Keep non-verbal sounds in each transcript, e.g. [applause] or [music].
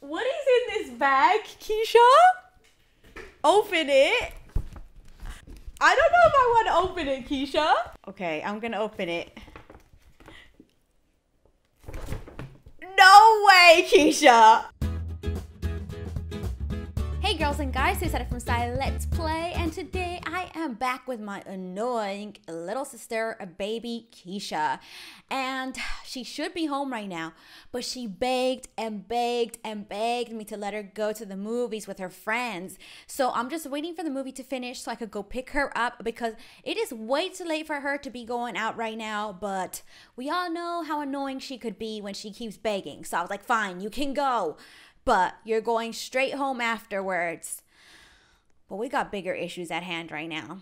What is in this bag, Keisha? Open it. I don't know if I want to open it, Keisha. Okay, I'm gonna open it. No way, Keisha. Hey girls and guys, it's Sarah from Zai Let's Play, and today I am back with my annoying little sister, a baby Keisha. And she should be home right now, but she begged and begged and begged me to let her go to the movies with her friends. So I'm just waiting for the movie to finish so I could go pick her up because it is way too late for her to be going out right now, but we all know how annoying she could be when she keeps begging. So I was like, fine, you can go but you're going straight home afterwards. But we got bigger issues at hand right now.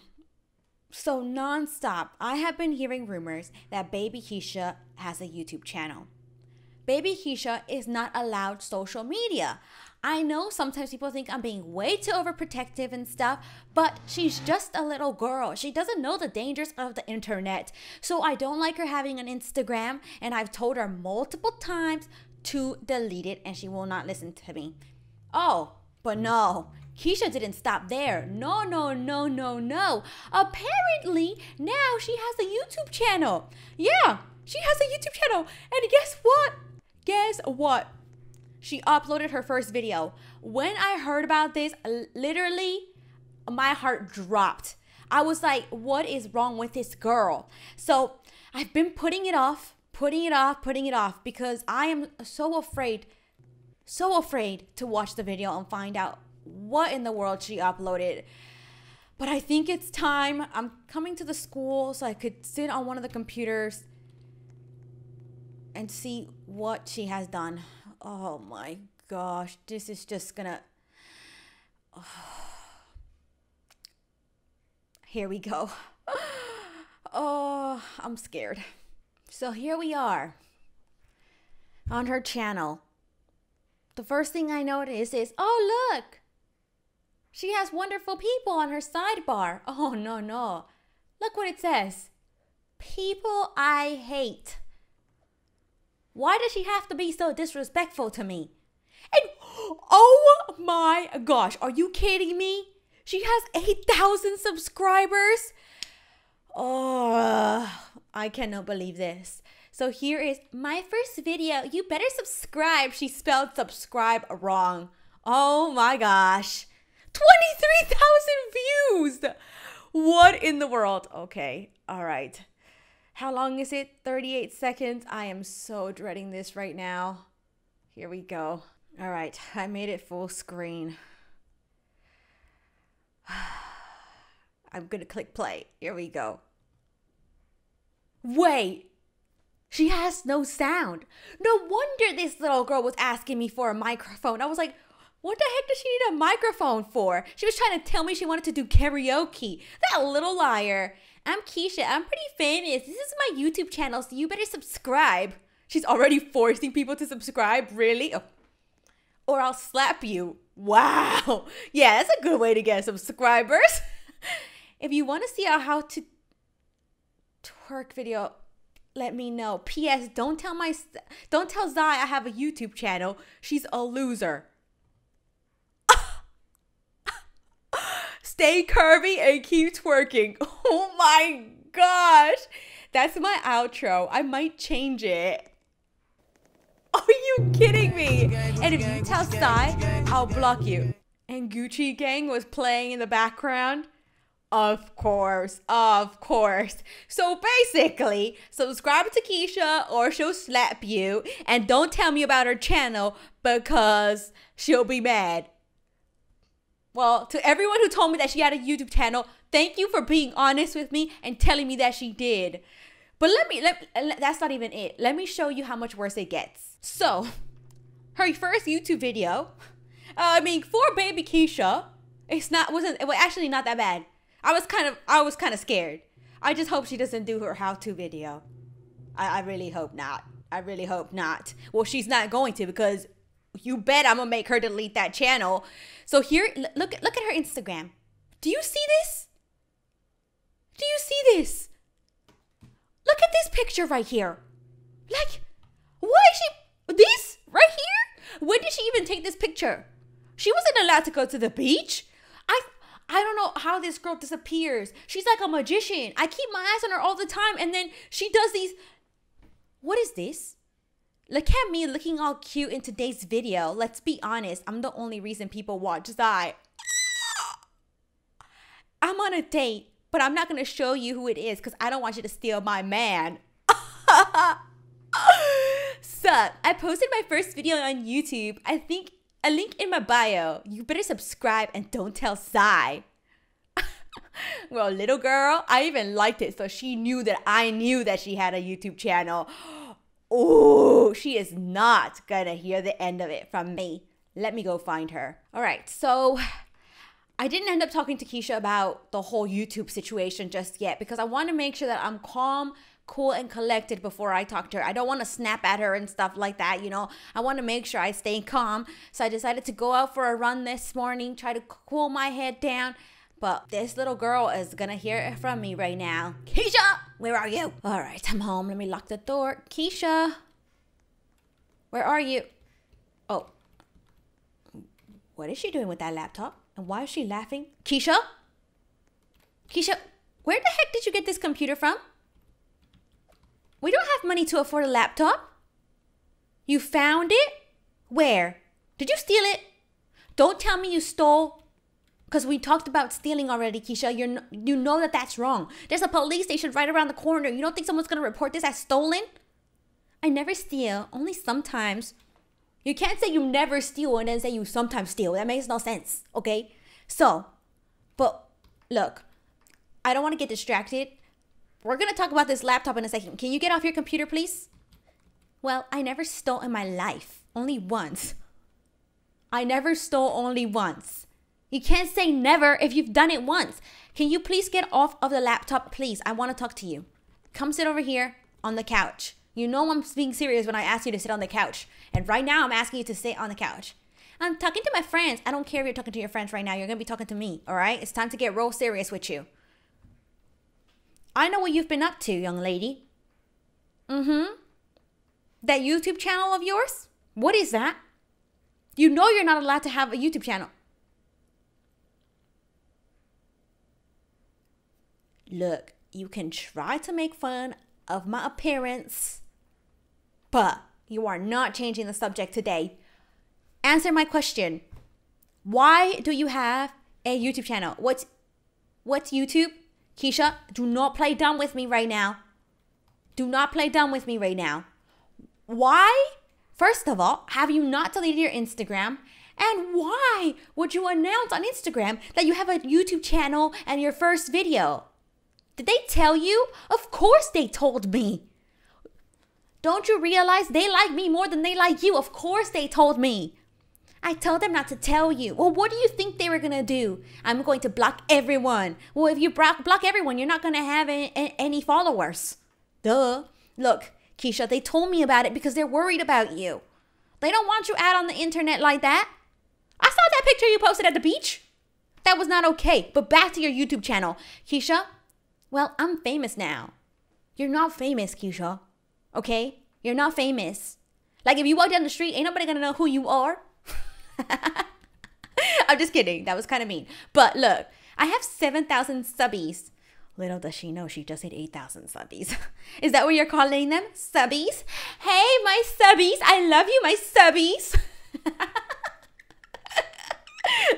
So, nonstop, I have been hearing rumors that Baby Keisha has a YouTube channel. Baby Keisha is not allowed social media. I know sometimes people think I'm being way too overprotective and stuff, but she's just a little girl. She doesn't know the dangers of the internet. So I don't like her having an Instagram, and I've told her multiple times to delete it and she will not listen to me. Oh, but no, Keisha didn't stop there. No, no, no, no, no. Apparently, now she has a YouTube channel. Yeah, she has a YouTube channel. And guess what? Guess what? She uploaded her first video. When I heard about this, literally, my heart dropped. I was like, what is wrong with this girl? So I've been putting it off putting it off, putting it off because I am so afraid, so afraid to watch the video and find out what in the world she uploaded. But I think it's time. I'm coming to the school so I could sit on one of the computers and see what she has done. Oh my gosh, this is just gonna. [sighs] Here we go. [laughs] Oh, I'm scared. So here we are on her channel. The first thing I notice is, oh, look, she has wonderful people on her sidebar. [laughs] Oh, no, no. Look what it says People I hate. Why does she have to be so disrespectful to me? And [gasps] oh my gosh, are you kidding me? She has 8,000 subscribers. Oh, I cannot believe this. So here is my first video. You better subscribe. She spelled subscribe wrong. Oh my gosh. 23,000 views. What in the world? Okay. All right. How long is it? 38 seconds. I am so dreading this right now. Here we go. All right. I made it full screen. [sighs] I'm going to click play. Here we go. Wait, she has no sound. No wonder this little girl was asking me for a microphone. I was like, what the heck does she need a microphone for? She was trying to tell me she wanted to do karaoke. That little liar. I'm Keisha. I'm pretty famous. This is my YouTube channel, so you better subscribe. She's already forcing people to subscribe. Really? Oh. Or I'll slap you. Wow. [laughs] Yeah, that's a good way to get subscribers. [laughs] if you want to see how to twerk video, let me know. P.S. Don't tell my don't tell Zai I have a YouTube channel. She's a loser. [laughs] Stay curvy and keep twerking. [laughs] Oh my gosh. That's my outro. I might change it. [laughs] Are you kidding me? And if you tell Zai, I'll block you. And Gucci Gang was playing in the background. Of course, of course. So basically, subscribe to Keisha or she'll slap you. And don't tell me about her channel because she'll be mad. Well, to everyone who told me that she had a YouTube channel, thank you for being honest with me and telling me that she did. But let me, let, that's not even it. Let me show you how much worse it gets. So, her first YouTube video, uh, I mean, for baby Keisha, it's not, wasn't, was actually not that bad. I was kind of I was kind of scared. I just hope she doesn't do her how-to video. I, I really hope not. I really hope not. Well, she's not going to because you bet I'm gonna make her delete that channel. So here, look look at her Instagram. Do you see this? Do you see this? Look at this picture right here. Like, what is she? This right here? When did she even take this picture? She wasn't allowed to go to the beach. I I don't know how this girl disappears. She's like a magician. I keep my eyes on her all the time and then she does these What is this? Look at me looking all cute in today's video. Let's be honest, I'm the only reason people watch Zai. I'm on a date, but I'm not gonna show you who it is because I don't want you to steal my man. [laughs] Suck. I posted my first video on YouTube. I think a link in my bio. You better subscribe and don't tell Zai. [laughs] well, little girl, I even liked it, so she knew that I knew that she had a YouTube channel. [gasps] Oh, she is not gonna hear the end of it from me. Let me go find her. All right, so I didn't end up talking to Keisha about the whole YouTube situation just yet because I want to make sure that I'm calm, cool, and collected before I talk to her. I don't want to snap at her and stuff like that, you know. I want to make sure I stay calm. So I decided to go out for a run this morning, try to cool my head down. But this little girl is gonna hear it from me right now. Keisha, where are you? All right, I'm home. Let me lock the door. Keisha, where are you? Oh, what is she doing with that laptop? And why is she laughing? Keisha? Keisha, where the heck did you get this computer from? We don't have money to afford a laptop. You found it? Where? Did you steal it? Don't tell me you stole. Because we talked about stealing already, Keisha. You're, you know that that's wrong. There's a police station right around the corner. You don't think someone's going to report this as stolen? I never steal, only sometimes. You can't say you never steal and then say you sometimes steal. That makes no sense, okay? So, but look, I don't want to get distracted. We're going to talk about this laptop in a second. Can you get off your computer, please? Well, I never stole in my life, only once. I never stole only once. You can't say never if you've done it once. Can you please get off of the laptop, please? I want to talk to you. Come sit over here on the couch. You know I'm being serious when I ask you to sit on the couch. And right now I'm asking you to sit on the couch. I'm talking to my friends. I don't care if you're talking to your friends right now. You're going to be talking to me, all right? It's time to get real serious with you. I know what you've been up to, young lady. Mm-hmm. That YouTube channel of yours? What is that? You know you're not allowed to have a YouTube channel. Look, you can try to make fun of my appearance but you are not changing the subject today. Answer my question. Why do you have a YouTube channel? What's what's YouTube? Keisha, do not play dumb with me right now. Do not play dumb with me right now. Why? First of all, have you not deleted your Instagram? And why would you announce on Instagram that you have a YouTube channel and your first video? Did they tell you? Of course they told me. Don't you realize they like me more than they like you? Of course they told me. I told them not to tell you. Well, what do you think they were gonna do? I'm going to block everyone. Well, if you block, block everyone, you're not gonna have any, any followers. Duh. Look, Keisha, they told me about it because they're worried about you. They don't want you out on the internet like that. I saw that picture you posted at the beach. That was not okay. But back to your YouTube channel. Keisha, well, I'm famous now. You're not famous, Keisha okay? You're not famous. Like if you walk down the street, ain't nobody gonna know who you are. [laughs] I'm just kidding. That was kind of mean. But look, I have 7,000 subbies. Little does she know she just hit 8,000 subbies. [laughs] Is that what you're calling them? Subbies? Hey, my subbies. I love you, my subbies. [laughs]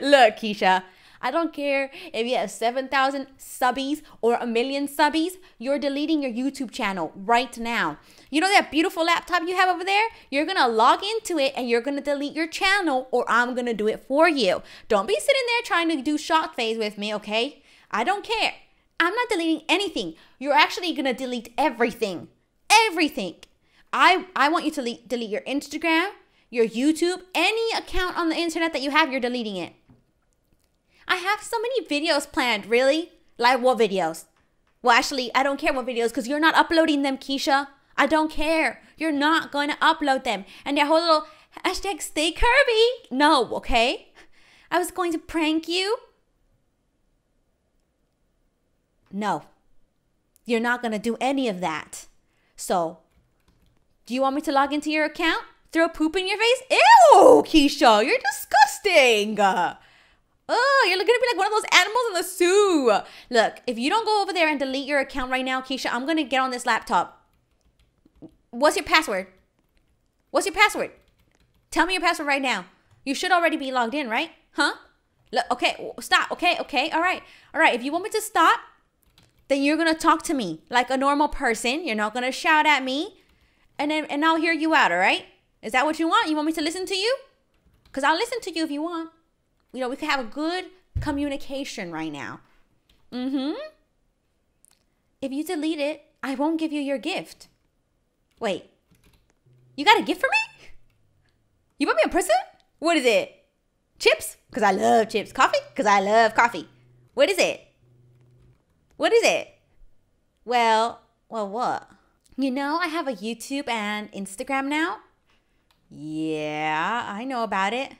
Look, Keisha, I don't care if you have 7,000 subbies or a million subbies, you're deleting your YouTube channel right now. You know that beautiful laptop you have over there? You're gonna log into it and you're gonna delete your channel or I'm gonna do it for you. Don't be sitting there trying to do shot phase with me, okay? I don't care. I'm not deleting anything. You're actually gonna delete everything. Everything. I, I want you to delete, delete your Instagram, your YouTube, any account on the internet that you have, you're deleting it. I have so many videos planned, really? Like what videos? Well, actually, I don't care what videos because you're not uploading them, Keisha. I don't care. You're not going to upload them. And that whole little hashtag stay curvy. No, okay? I was going to prank you. No. You're not going to do any of that. So, do you want me to log into your account? Throw poop in your face? Ew, Keisha, you're disgusting. Oh, you're gonna be like one of those animals in the zoo. Look, if you don't go over there and delete your account right now, Keisha, I'm gonna get on this laptop. What's your password? What's your password? Tell me your password right now. You should already be logged in, right? Huh? Look, okay, stop. Okay, okay, all right, all right. If you want me to stop, then you're gonna talk to me like a normal person. You're not gonna shout at me, and then and I'll hear you out. All right? Is that what you want? You want me to listen to you? Cause I'll listen to you if you want. You know, we could have a good communication right now. Mm-hmm. If you delete it, I won't give you your gift. Wait, you got a gift for me? You want me a present? What is it? Chips? Because I love chips. Coffee? Because I love coffee. What is it? What is it? Well, well, what? You know, I have a YouTube and Instagram now. Yeah, I know about it.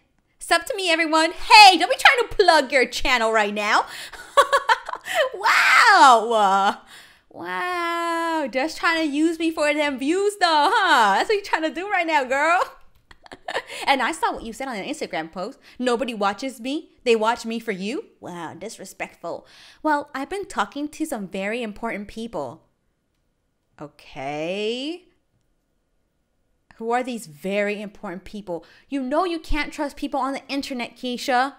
Sup to me, everyone. Hey, don't be trying to plug your channel right now. [laughs] wow. Wow. Just trying to use me for them views, though, huh? That's what you're trying to do right now, girl. [laughs] and I saw what you said on an Instagram post. Nobody watches me. They watch me for you. Wow, disrespectful. Well, I've been talking to some very important people. Okay. Who are these very important people? You know you can't trust people on the internet, Keisha.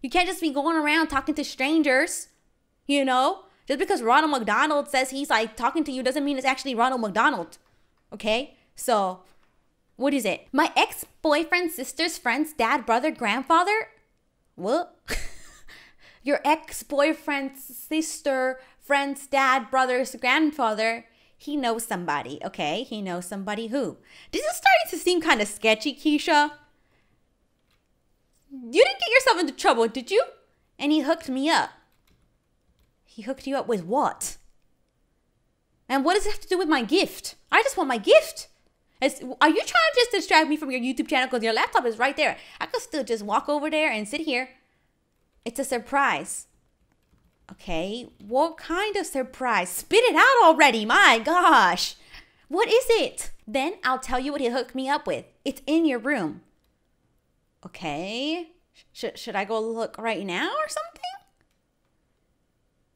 You can't just be going around talking to strangers. You know? Just because Ronald McDonald says he's like talking to you doesn't mean it's actually Ronald McDonald. Okay? So, what is it? My ex boyfriend's sister's friend's dad, brother, grandfather? What? [laughs] Your ex boyfriend's sister, friend's dad, brother's grandfather he knows somebody, okay? He knows somebody who. This is starting to seem kind of sketchy, Keisha. You didn't get yourself into trouble, did you? And he hooked me up. He hooked you up with what? And what does it have to do with my gift? I just want my gift. It's, are you trying to just distract me from your YouTube channel? Because your laptop is right there. I could still just walk over there and sit here. It's a surprise. Okay, what kind of surprise? Spit it out already, my gosh. What is it? Then I'll tell you what he hooked me up with. It's in your room. Okay, Sh- should I go look right now or something?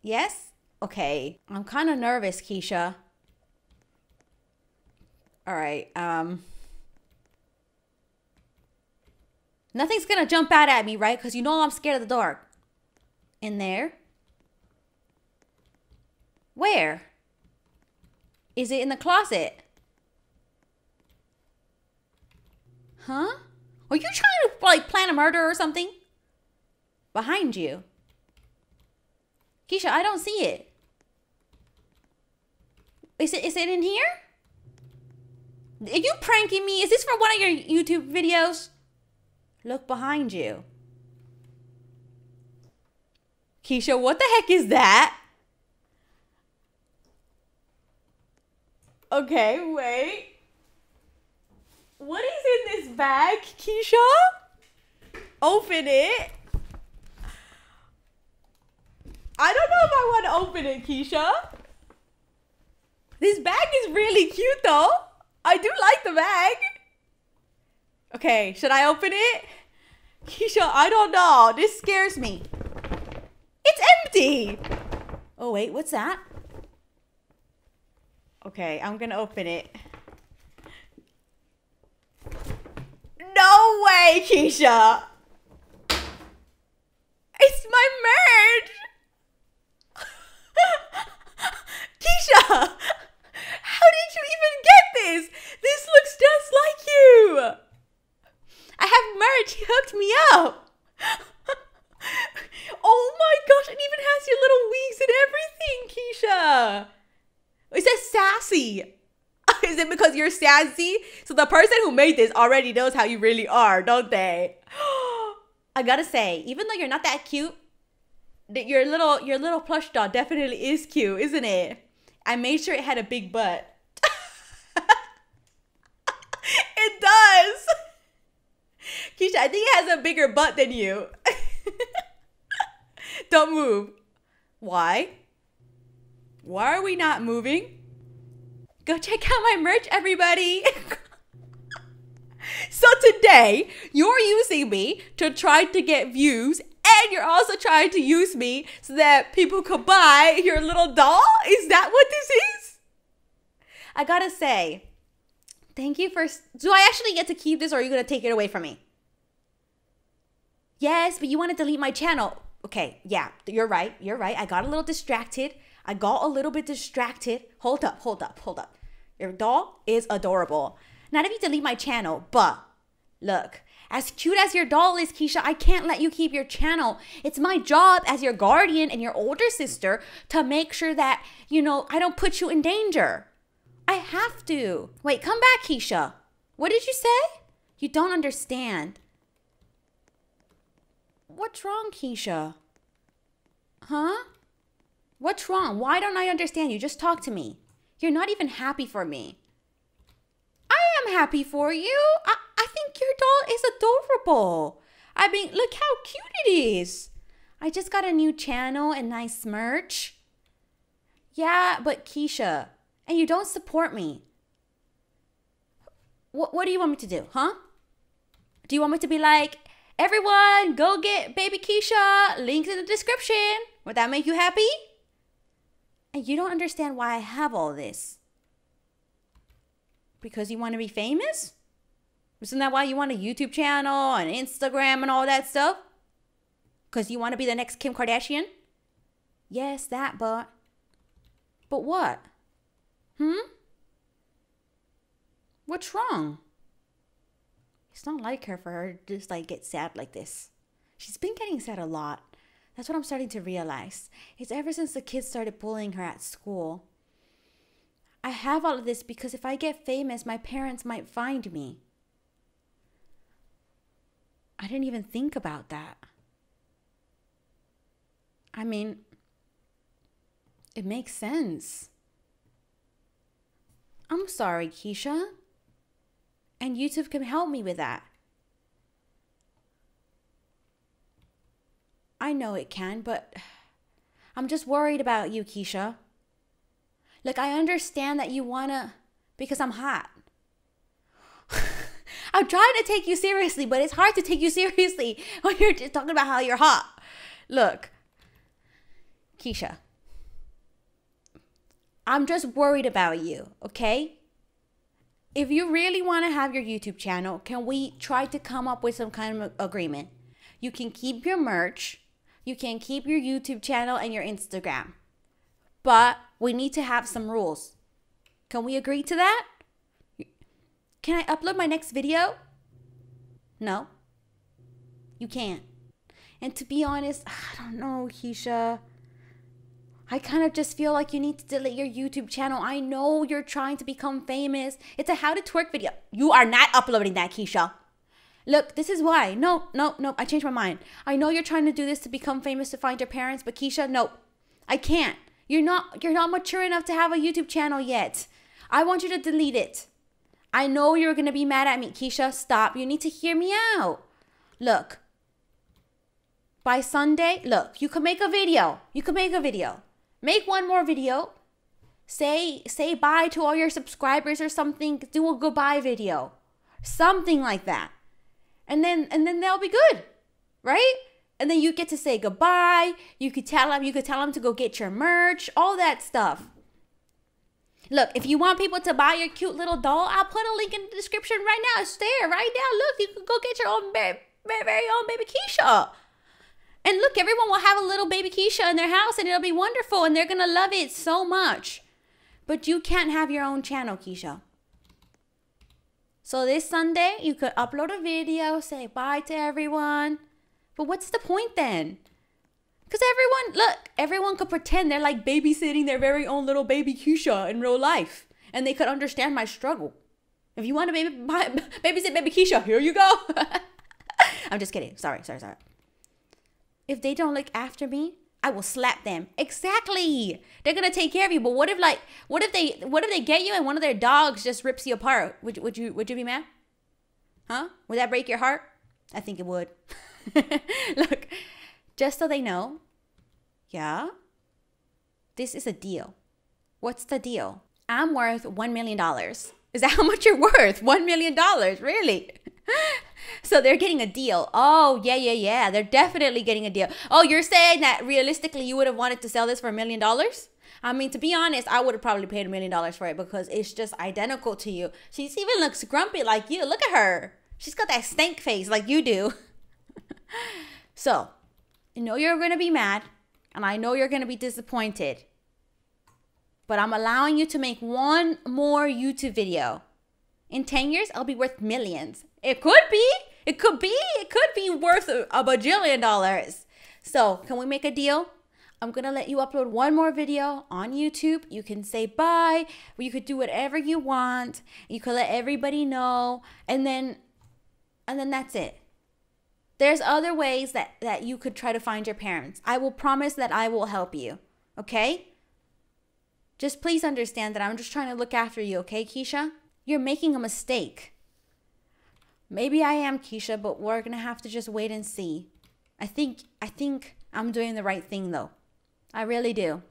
Yes? Okay, I'm kind of nervous, Keisha. All right, um. Nothing's gonna jump out at me, right? Because you know I'm scared of the dark. In there. Where? Is it in the closet? Huh? Are you trying to like plan a murder or something? Behind you. Keisha, I don't see it. Is it is it in here? Are you pranking me? Is this for one of your YouTube videos? Look behind you. Keisha, what the heck is that? Okay, wait. What is in this bag, Keisha? Open it. I don't know if I want to open it, Keisha. This bag is really cute though. I do like the bag. Okay, should I open it? Keisha, I don't know. This scares me. It's empty. Oh, wait, what's that? Okay, I'm gonna open it. No way, Keisha! It's my merch! [laughs] Keisha! How did you even get this? This looks just like you! I have merch, he hooked me up! oh my gosh, it even has your little wings and everything, Keisha! It says sassy. [laughs] Is it because you're sassy? So the person who made this already knows how you really are, don't they? [gasps] I gotta say, even though you're not that cute, that your little your little plush doll definitely is cute, isn't it? I made sure it had a big butt. [laughs] it does. [laughs] Keisha, I think it has a bigger butt than you. Don't move. Why? Why are we not moving? Go check out my merch, everybody. [laughs] so today, you're using me to try to get views and you're also trying to use me so that people could buy your little doll? Is that what this is? I gotta say, thank you for. Do I actually get to keep this or are you gonna take it away from me? Yes, but you want to delete my channel. Okay, yeah, you're right. You're right. I got a little distracted. I got a little bit distracted. Hold up, hold up, hold up. Your doll is adorable. Not if you delete my channel, but look, as cute as your doll is, Keisha, I can't let you keep your channel. It's my job as your guardian and your older sister to make sure that, you know, I don't put you in danger. I have to. Wait, come back, Keisha. What did you say? You don't understand. What's wrong, Keisha? Huh? What's wrong? Why don't I understand you? Just talk to me. You're not even happy for me. I am happy for you. I, I think your doll is adorable. I mean, look how cute it is. I just got a new channel and nice merch. Yeah, but Keisha, and you don't support me. What, what do you want me to do, huh? Do you want me to be like, everyone, go get baby Keisha, link in the description? Would that make you happy? And you don't understand why I have all this. Because you want to be famous? Isn't that why you want a YouTube channel and Instagram and all that stuff? Because you want to be the next Kim Kardashian? Yes, that, but. But what? Hmm? What's wrong? It's not like her for her to just like get sad like this. She's been getting sad a lot. That's what I'm starting to realize. It's ever since the kids started bullying her at school. I have all of this because if I get famous, my parents might find me. I didn't even think about that. I mean, it makes sense. I'm sorry, Keisha. And YouTube can help me with that. I know it can, but [sighs] I'm just worried about you, Keisha. Look, I understand that you wanna, because I'm hot. [sighs] I'm trying to take you seriously, but it's hard to take you seriously [laughs] when you're just talking about how you're hot. Look, Keisha, I'm just worried about you, okay? If you really want to have your YouTube channel, can we try to come up with some kind of agreement? You can keep your merch you can keep your YouTube channel and your Instagram. But we need to have some rules. Can we agree to that? Can I upload my next video? No. You can't. And to be honest, I don't know, Keisha. I kind of just feel like you need to delete your YouTube channel. I know you're trying to become famous. It's a how to twerk video. You are not uploading that, Keisha. Look, this is why. No, no, no. I changed my mind. I know you're trying to do this to become famous to find your parents, but Keisha, no. I can't. You're not you're not mature enough to have a YouTube channel yet. I want you to delete it. I know you're going to be mad at me. Keisha, stop. You need to hear me out. Look. By Sunday, look, you can make a video. You can make a video. Make one more video. Say say bye to all your subscribers or something. Do a goodbye video. Something like that and then and then they'll be good, right? And then you get to say goodbye. You could tell them, you could tell them to go get your merch, all that stuff. Look, if you want people to buy your cute little doll, I'll put a link in the description right now. It's there, right now. Look, you can go get your own very, very, own baby Keisha. And look, everyone will have a little baby Keisha in their house and it'll be wonderful and they're gonna love it so much. But you can't have your own channel, Keisha. So this Sunday, you could upload a video, say bye to everyone. But what's the point then? Because everyone, look, everyone could pretend they're like babysitting their very own little baby Keisha in real life. And they could understand my struggle. If you want to baby, [laughs] babysit baby Keisha, here you go. [laughs] I'm just kidding. Sorry, sorry, sorry. If they don't look after me, I will slap them. Exactly. They're gonna take care of you. But what if like what if they what if they get you and one of their dogs just rips you apart? Would would you would you be mad? Huh? Would that break your heart? I think it would. [laughs] Look, just so they know, yeah, this is a deal. What's the deal? I'm worth $1 million. Is that [laughs] how much you're worth? $1 million, really? [laughs] so they're getting a deal. Oh, yeah, yeah, yeah. They're definitely getting a deal. Oh, you're saying that realistically you would have wanted to sell this for a million dollars? I mean, to be honest, I would have probably paid a million dollars for it because it's just identical to you. She's even looks grumpy like you. Look at her. She's got that stank face like you do. [laughs] so, you know you're going to be mad, and I know you're going to be disappointed. But I'm allowing you to make one more YouTube video. In 10 years, I'll be worth millions. It could be. It could be. It could be worth a, bajillion dollars. So, can we make a deal? I'm gonna let you upload one more video on YouTube. You can say bye, you could do whatever you want. You could let everybody know, and then and then that's it. There's other ways that, that you could try to find your parents. I will promise that I will help you. Okay? Just please understand that I'm just trying to look after you, okay, Keisha? You're making a mistake. Maybe I am, Keisha, but we're gonna have to just wait and see. I think I think I'm doing the right thing though. I really do.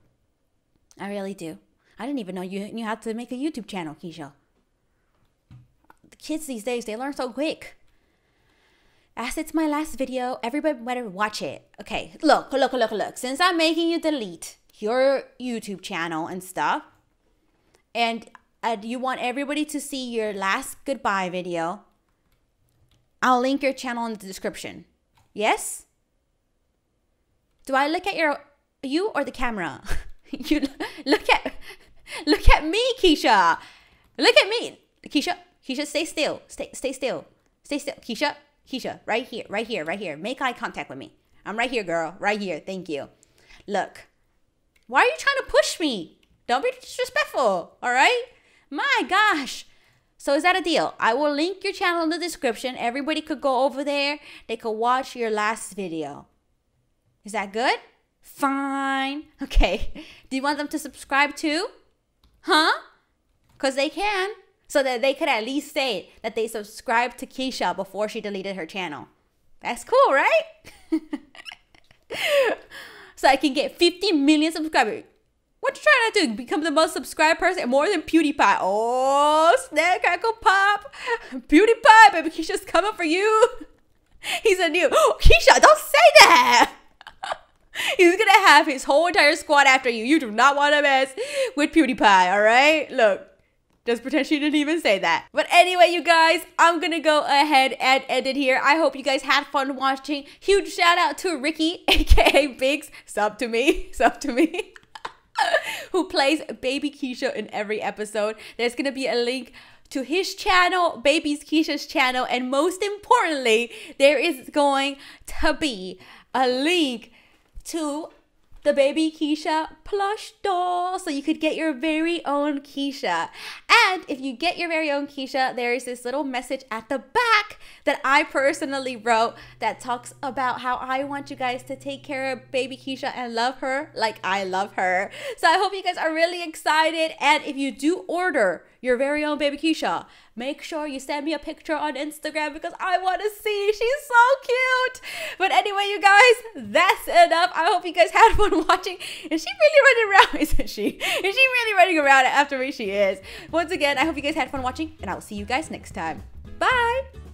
I really do. I didn't even know you you had to make a YouTube channel, Keisha. The kids these days, they learn so quick. As it's my last video, everybody better watch it. Okay, look, look, look, look. Since I'm making you delete your YouTube channel and stuff, and uh, you want everybody to see your last goodbye video, I'll link your channel in the description. Yes? Do I look at your you or the camera? [laughs] you [laughs] look at [laughs] look at me, Keisha. Look at me, Keisha. Keisha, stay still. Stay stay still. Stay still, Keisha. Keisha, right here, right here, right here. Make eye contact with me. I'm right here, girl. Right here. Thank you. Look. Why are you trying to push me? Don't be disrespectful, all right? My gosh. So is that a deal? I will link your channel in the description. Everybody could go over there. They could watch your last video. Is that good? Fine. [laughs] Okay. Do you want them to subscribe too? Huh? Because they can so that they could at least say that they subscribed to Keisha before she deleted her channel. That's cool, right? [laughs] so I can get 50 million subscribers. What you trying to do? Become the most subscribed person more than PewDiePie. Oh, snap, crackle, pop. [laughs] PewDiePie, baby, Keisha's coming for you. [laughs] He's a new. Oh, [gasps] Keisha, don't say that. [laughs] He's gonna have his whole entire squad after you. You do not want to mess with PewDiePie, all right? Look, just pretend she didn't even say that. But anyway, you guys, I'm gonna go ahead and end it here. I hope you guys had fun watching. Huge shout out to Ricky, aka Biggs. Sub to me, sub to me. [laughs] who plays Baby Keisha in every episode. There's gonna be a link to his channel, Baby's Keisha's channel, and most importantly, there is going to be a link to the baby Keisha plush doll so you could get your very own Keisha. And if you get your very own Keisha, there is this little message at the back that I personally wrote that talks about how I want you guys to take care of baby Keisha and love her like I love her. So I hope you guys are really excited. And if you do order your very own baby Keisha, make sure you send me a picture on Instagram because I want to see. She's so cute. But anyway, you guys, that's enough. I hope you guys [laughs] had fun [laughs] watching. Is she really running around? [laughs] Isn't she? Is she really running around after me? She is. Once again, I hope you guys had fun watching, and I will see you guys next time. Bye.